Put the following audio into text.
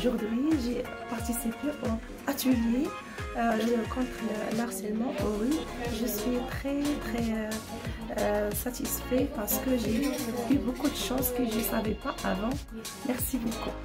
Aujourd'hui, j'ai participé au atelier euh, contre l'harcèlement au rue. Je suis très très euh, euh, satisfaite parce que j'ai eu beaucoup de choses que je ne savais pas avant. Merci beaucoup.